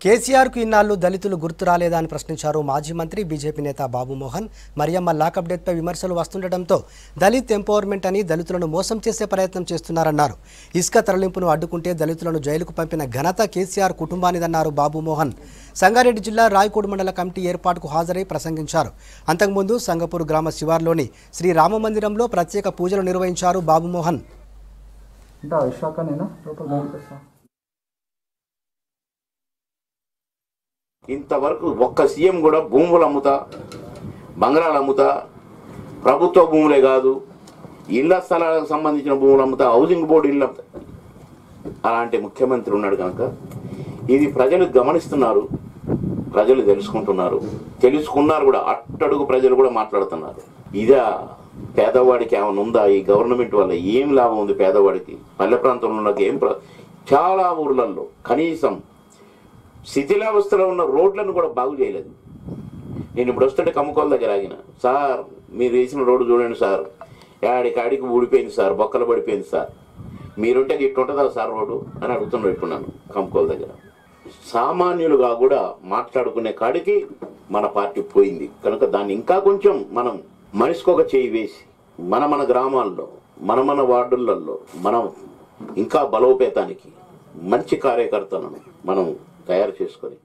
కేసీఆర్కు ఇన్నాళ్ళు దళితులు గుర్తు రాలేదా అని ప్రశ్నించారు మాజీ మంత్రి బీజేపీ నేత బాబుమోహన్ మరియమ్మ లాకప్ డెత్పై విమర్శలు వస్తుండటంతో దళిత్ ఎంపవర్మెంట్ అని దళితులను మోసం చేసే ప్రయత్నం చేస్తున్నారన్నారు. ఇసుక తరలింపును అడ్డుకుంటే దళితులను జైలుకు పంపిన ఘనత కేసీఆర్ కుటుంబానిదన్నారు బాబుమోహన్ సంగారెడ్డి జిల్లా రాయకోడు మండల కమిటీ ఏర్పాటుకు హాజరై ప్రసంగించారు. అంతకుముందు సంగపూర్ గ్రామ శివార్లోని శ్రీ రామ మందిరంలో ప్రత్యేక పూజలు నిర్వహించారు బాబుమోహన్ ఇంతవరకు ఒక్క సీఎం కూడా భూములు అమ్ముతా బంగారాలు అమ్ముతా ప్రభుత్వ భూములే కాదు ఇళ్ళ స్థలాలకు సంబంధించిన భూములు అమ్ముతా హౌసింగ్ బోర్డు ఇళ్ళు అలాంటి ముఖ్యమంత్రి ఉన్నాడు కనుక ఇది ప్రజలు గమనిస్తున్నారు ప్రజలు తెలుసుకుంటున్నారు తెలుసుకున్నారు కూడా అట్టడుగు ప్రజలు కూడా మాట్లాడుతున్నారు. ఇదా పేదవాడికి ఏమైనా ఉందా? ఈ గవర్నమెంట్ వల్ల ఏం లాభం ఉంది పేదవాడికి? పల్లె ప్రాంతంలో ఉన్నది ఏం చాలా ఊర్లలో కనీసం శిథిలావస్థలో ఉన్న రోడ్లను కూడా బాగు చేయలేదు. నేను ఇప్పుడు వస్తుంటే కమ్ముకోల దగ్గర ఆగిన. సార్ మీరు వేసిన రోడ్డు చూడండి సార్. యాడికి ఊడిపోయింది సార్ బొక్కలు పడిపోయింది సార్. మీరుంటే ఇట్టు ఉంటుందా సార్ రోడ్డు? అని అడుగుతున్నాడు ఇప్పుడు నన్ను కమ్ముకోల దగ్గర. సామాన్యులుగా కూడా మాట్లాడుకునే కాడికి మన పార్టీ పోయింది. కనుక దాన్ని ఇంకా కొంచెం మనం మనిషికి ఒక చేయి వేసి మన మన గ్రామాల్లో మన మన వార్డులలో మనం ఇంకా బలోపేతానికి మంచి కార్యకర్తలను మనం తయారు చేసుకొని